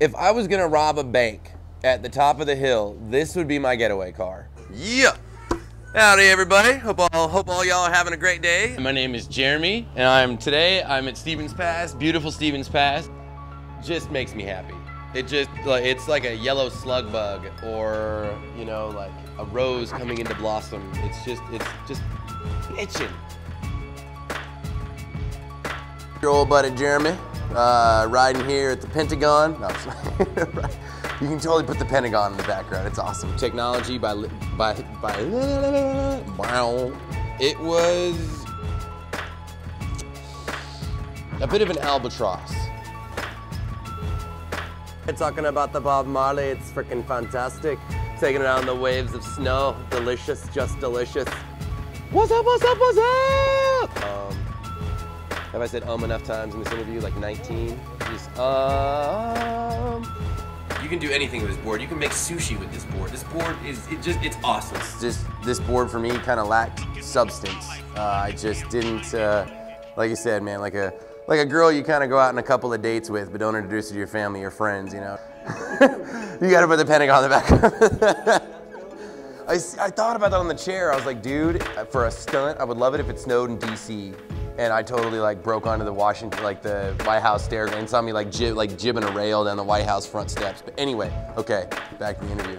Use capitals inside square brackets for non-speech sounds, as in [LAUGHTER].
If I was gonna rob a bank at the top of the hill, this would be my getaway car. Yeah. Howdy, everybody. Hope all hope all y'all are having a great day. My name is Jeremy, and I'm today I'm at Stevens Pass, beautiful Stevens Pass. Just makes me happy. It just like it's like a yellow slug bug, or you know, like a rose coming into blossom. It's just it's just itching. Your old buddy Jeremy, uh, riding here at the Pentagon. No, [LAUGHS] you can totally put the Pentagon in the background. It's awesome. Technology by by by. Wow. It was a bit of an albatross. Talking about the Bob Marley, it's freaking fantastic. Taking it on the waves of snow, delicious, just delicious. What's up? What's up? What's up? Have I said um enough times in this interview? Like 19? Just um. You can do anything with this board. You can make sushi with this board. This board is it just it's awesome. Just this board for me kind of lacked substance. Uh, I just didn't, uh, like you said, man, like a like a girl you kind of go out on a couple of dates with, but don't introduce her to your family or friends. You know, [LAUGHS] you got to put the Pentagon on the back. [LAUGHS] I, I thought about that on the chair. I was like, dude, for a stunt, I would love it if it snowed in DC. And I totally like broke onto the Washington, like the White House stairs and saw me like jib, like jibbing a rail down the White House front steps. But anyway, okay, back to the interview.